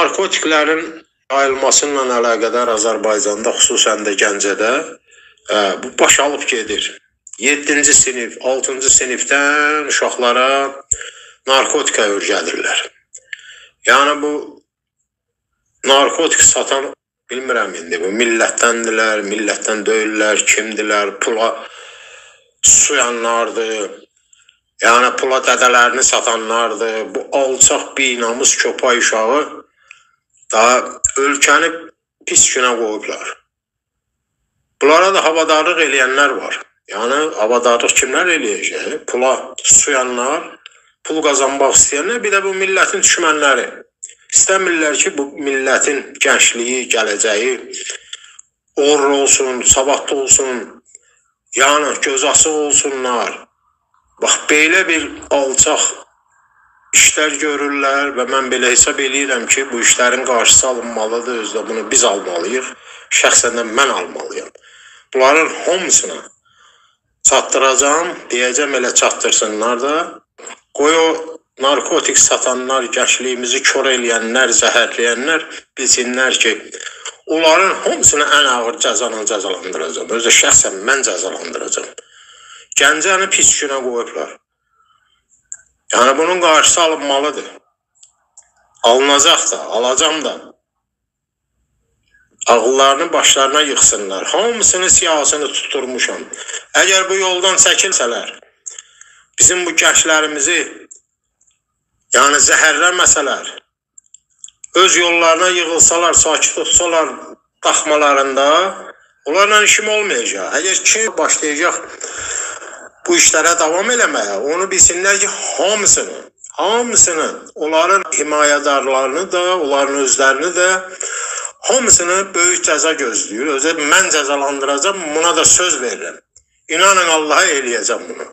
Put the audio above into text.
narkotiklərin yayılması ilə əlaqədar Azərbaycanda, xüsusən də Gəncədə ə, bu başalıb gedir. 7-ci sinif, 6-cı sinifdən uşaqlara narkotika öyrədirlər. Yəni bu narkotik satan bilmirəm indi bu millətdəndirlər, millətdən deyillər, kimdilər, pula suyanlardır. Yəni pula dədələrini satanlardır. Bu alçaq binamus köpək uşağı daha ölkəni pis günə qoyublar. Bunlara da havadarlıq eləyənlər var. Yəni havadarlıq kimlər eləyəcək? Pula suyanlar, pul qazanmaq istəyənlər, bir də bu millətin düşmənləri. İstəmirlər ki, bu millətin gəncliyi, gələcəyi uğurlu olsun, savadlı olsun, yəni göz açıq olsunlar. Bax belə bir alçaq işlər görürlər və mən belə hesab eləyirəm ki, bu işlərin qarşısı alınmalıdır, özdə bunu biz almalıyıq. Şəxsən də mən almalıyam. Bunların hamısına çatdıracağam, deyəcəm elə çatdırsınlar da. Qoy o narkotik satanlar, gəncliyimizi kör eləyənlər, zəhərləyənlər bilsinlər ki, onların hamısını ən ağır cəzanla cəzalandıracağam. Özdə şəxsən mən cəzalandıracağam. Gəncəni pis günə qoyublar. Yəni bunun qarşısı alınmalıdır. Alınacaq da, alacam da. Ağıllarını başlarına yıxsınlar. Hamısını siyasını tutturmuşam. Əgər bu yoldan çəkilsələr, bizim bu gənclərimizi yəni zəhərləməsələr, öz yollarına yığılsalar, sakit tutsalar daxmalarında, onlarla işim olmayacaq. Əgər kim başlayacaq bu işlərə davam eləməyə, onu bilsinlər ki, hamısını, hamısını, onların himayədarlarını da, onların özlərini də hamısını böyük cəza gözləyir. Özə mən cəzalandıracağam, buna da söz verirəm. İnanın Allaha eləyəcəm bunu.